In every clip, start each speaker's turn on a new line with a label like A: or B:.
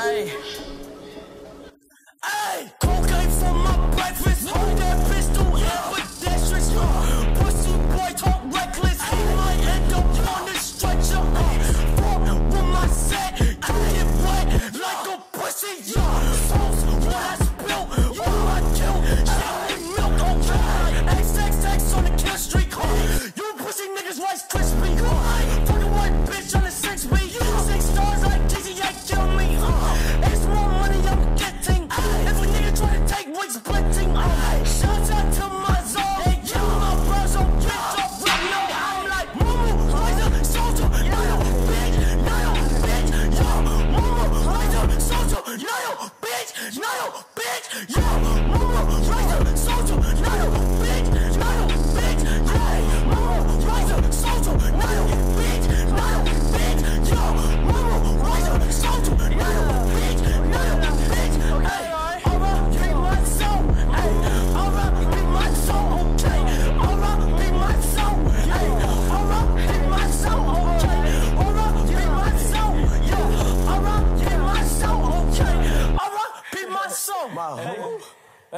A: Hey.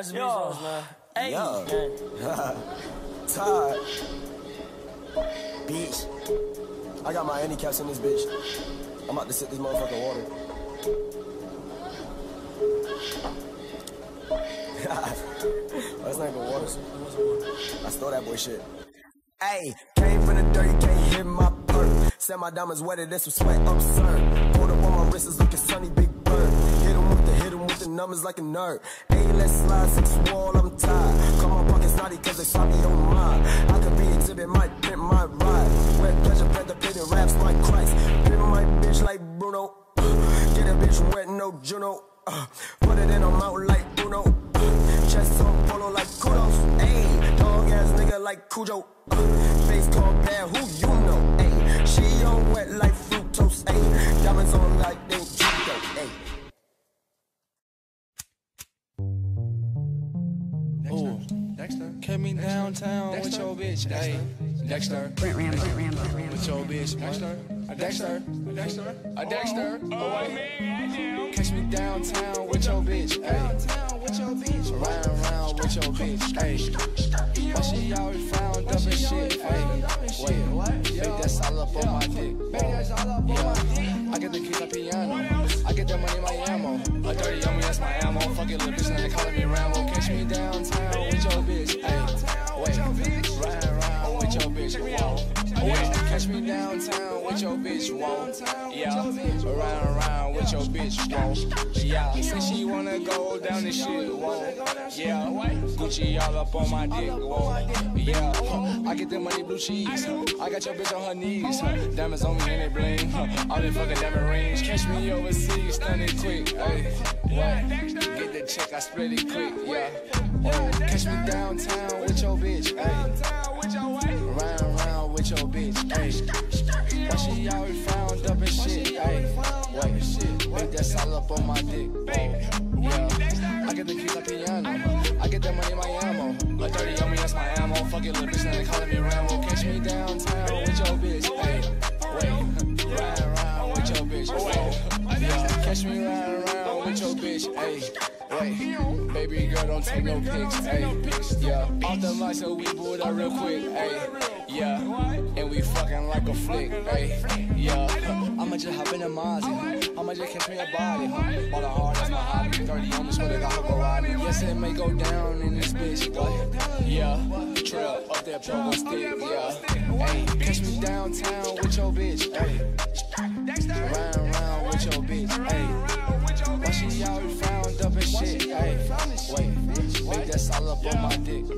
B: That's the Bezos, man.
A: Hey,
C: Yo. Todd. Bitch. I got my handicaps in this bitch. I'm about to sit this motherfucking water. That's not even water. I stole that boy shit. Hey, came from the dirt, can't hit my perk. Said my diamonds wetter than some sweat absurd. Pulled up on my wrist, is looking sunny, big numbers like a nerd. Hey, let's slide six wall, I'm tired. Call my pockets naughty cause they saw me on mine. I could be exhibit, might print my ride. Wet pleasure, pit, raps like Christ. Pin my bitch like Bruno. Get a bitch wet, no Juno. Uh, put it in her mouth like Bruno. Uh, chest on polo like kudos. Ayy, dog ass nigga like Cujo. Uh, face called bad, who you know? Ayy, she on wet like fructose. Ayy, diamonds on like they judo. Ayy.
D: Came me downtown with your bitch. Hey, Dexter.
E: Brent Rambo, Brent Rambo, Brent Rambo.
D: With your bitch. Dexter. A Dexter. A Dexter. A Dexter. Oh, oh, oh wait. Catch me downtown with your bitch. Downtown with your bitch. Riding around with your bitch. Hey. But she always found up and shit. Hey. Wait, what? Make that all up on my dick. Make that all up on my dick. I get the keys like piano. I get that money, my ammo. A dirty yummy, that's my ammo. Fuck it, little bitch, now they calling me Rambo. Catch me downtown with your bitch. Hey. Catch me downtown with your bitch. Whoa. Yeah. Riding around with your bitch. Whoa. Yeah. Say she wanna go down this shit. Whoa. Yeah. Gucci all up on my dick. Whoa. Yeah. I get the money blue cheese. I got your bitch on her knees. Diamonds on me and they bling. All them fucking diamond rings. Catch me overseas, stunning quick. Hey. What? Get the check, I split it quick. Yeah. Catch me downtown with your bitch. Hey. Round around with your bitch. Hey. Why she always found up and shit. Hey. Wait, shit. Make that all up on my dick. Oh, yeah. I get the keys like piano. I get that money, in my ammo. Like 30 on me, that's my ammo. Fuck it, little bitch, now they calling me Rambo. Catch me downtown with your bitch. Hey. Wait. Ride around with your bitch. Oh, yeah. Catch me riding around with your bitch. Hey. Wait, baby girl, don't take no pics, ayy. Yeah, off the mic, so we booed up real quick, ayy. Yeah, and we fucking like a flick, ayy. Yeah, I'ma just hop in the Mozzie, I'ma just catch me a body, huh? All the hard, that's my hobby. 30 on to God, a riding. Yes, it may go down in this bitch, what? Yeah, trail up there, pro gon' stick, yeah. Ayy, catch me downtown with your bitch, ayy. Round, round with your bitch, ayy. Why she always found up and shit, ayy. Wait, make that all up on my dick. Oh,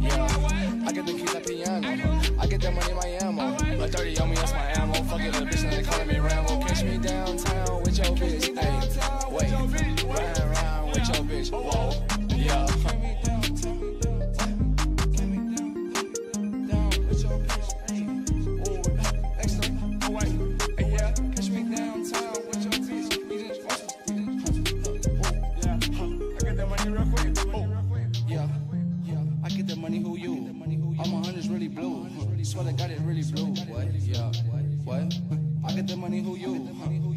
D: yeah. Get the keys like piano. I get that money, my ammo. Like 30 on me, that's my ammo. Fuck it, little bitch, now they calling me Rambo. Catch me downtown with your bitch, ayy. Wait, ride around with your bitch. Whoa, do? What? Yeah. What? I get the money, who you?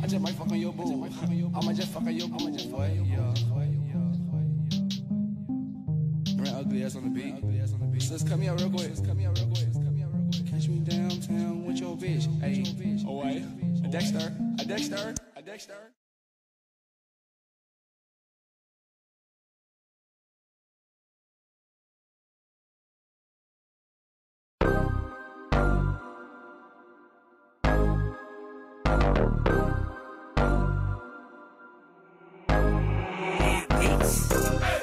D: I just might fuck on your boo. I might just fuck on your boo. What? Yeah. Ran ugly ass on the beat. So let's cut me out real quick. Catch me downtown with your bitch. Hey. Oh, wait. A Dexter. A Dexter. A Dexter. Hey.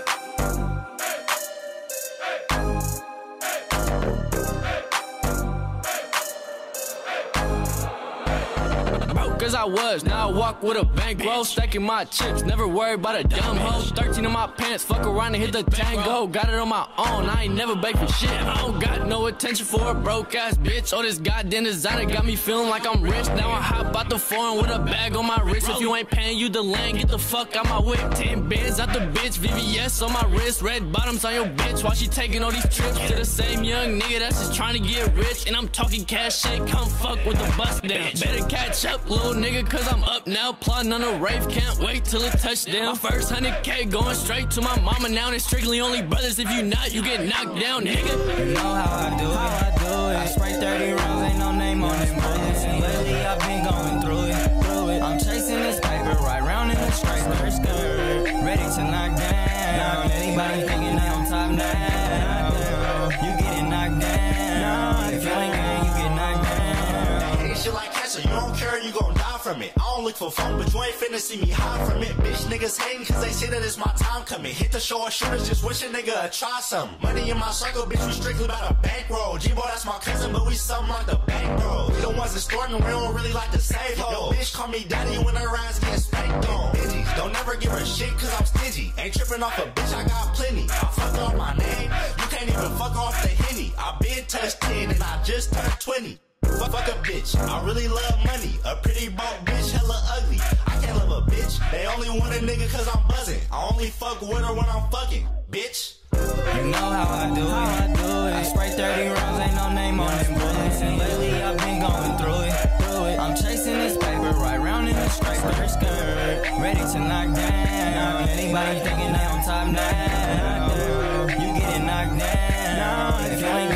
B: Cause I was, now I walk with a bankroll, stacking my chips, never worry about a dumb hoe. 13 in my pants, fuck around and hit the tango. Got it on my own, I ain't never begged for shit. I don't got no attention for a broke ass bitch. All this goddamn designer got me feeling like I'm rich. Now I hop out the foreign with a bag on my wrist. If you ain't paying you the land, get the fuck out my whip. 10 bands out the bitch, VVS on my wrist, red bottoms on your bitch while she taking all these trips to the same young nigga that's just trying to get rich. And I'm talking cash shit, come fuck with the bust down. Better catch up, little nigga, cause I'm up now. Plotting on a rave, can't wait till it touchdown. My first 100k going straight to my mama now. And it's strictly only brothers. If you not, you get knocked down, nigga.
E: You know how I do it. How I do it. I spray 30 rounds, ain't no name on them bullets. And lately I've been going through it, through it. I'm chasing this paper right round in the skirt, skirt, skirt. Ready to knock down. Anybody thinking that I'm top now? You getting knocked down. If you ain't gang, you get knocked down.
F: Hate shit like cancer, you don't care, you gon' die from it. I don't look for fun, but you ain't finna see me hide from it. Bitch, niggas hating cause they say that it's my time coming. Hit the show of shooters, just wish a nigga would try some. Money in my circle, bitch, we strictly about a bankroll. G-boy, that's my cousin, but we something like the bankroll. We the ones that starting, we don't really like to save ho. Bitch, call me daddy when her ass get spanked on. Bitches, don't never give her shit cause I'm stingy. Ain't tripping off a bitch, I got plenty. I fuck off my name, you can't even fuck off the henny. I been touched 10 and I just turned 20. Fuck, fuck a bitch. I really love money. A pretty broke bitch, hella ugly. I can't love a bitch. They only want a nigga cause I'm buzzing. I only fuck with her when I'm fucking. Bitch.
E: You know how I do it. I do it. I spray 30 rounds, ain't no name on them bullets. And lately I've been going through it. I'm chasing this paper right round in the skirt, skirt. Ready to knock down. Anybody thinking that I'm top now? You getting knocked down. If you ain't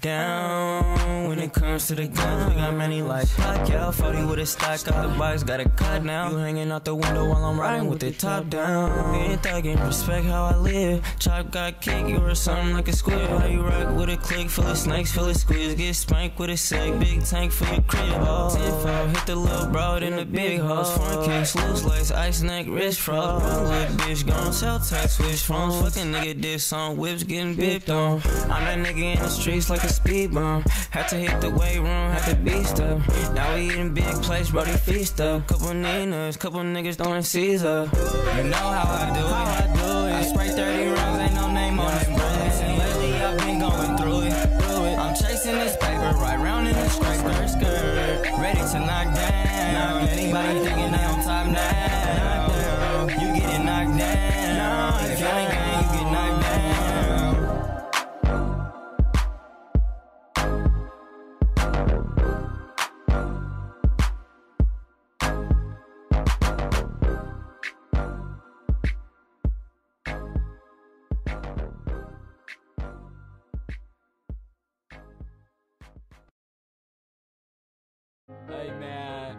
E: down. When it to the guns, we got many like Pacquiao, 40 with a stack out the box, got a cut now. You hanging out the window while I'm riding with the top down. Being thuggin', respect how I live. Chop got kick, you or something like a squid. How you rock with a click full of snakes, full of squeeze. Get spanked with a sick, big tank for your crib. Oh, 10 hit the little broad in the big house. Front kicks, loose lace, ice neck, wrist frost. Wrong little bitch, gon' sell tax, switch phones. Fucking nigga diss on whips, getting bipped on. I'm that nigga in the streets like a speed bump. Had to hit the weight room, had to beast up. Now we eating big place, brody feast up. Couple Ninas, couple niggas throwing Caesar. You know how I do it. How I do it. I spray 30 rounds, ain't no name on them bullets. And lately I've been going through it, through it. I'm chasing this paper right round in the skirt, skirt, skirt. Ready to knock down. Anybody thinking they on top now?
G: Hey man,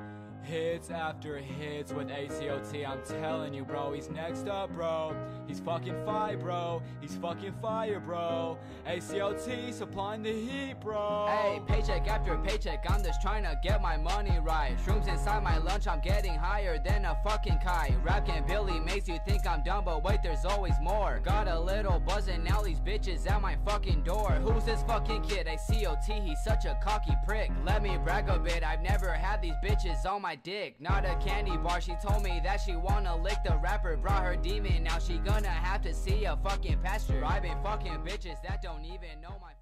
G: hits after hits with ACOT. I'm telling you, bro. He's next up, bro. He's fucking fire, bro. He's fucking fire, bro. ACOT supplying the heat, bro.
H: Hey, paycheck after paycheck, I'm just trying to get my money right. Shrooms inside my lunch, I'm getting higher than a fucking kite. Rapping Billy makes you think I'm dumb, but wait, there's always more. Got a little buzzing, now these bitches at my fucking door. Who's this fucking kid? ACOT, he's such a cocky prick. Let me brag a bit, I've never had these bitches on my dick. Not a candy bar, she told me that she wanna lick the rapper. Brought her demon, now she gonna have to see a fucking pastor. I've been fucking bitches that don't even know my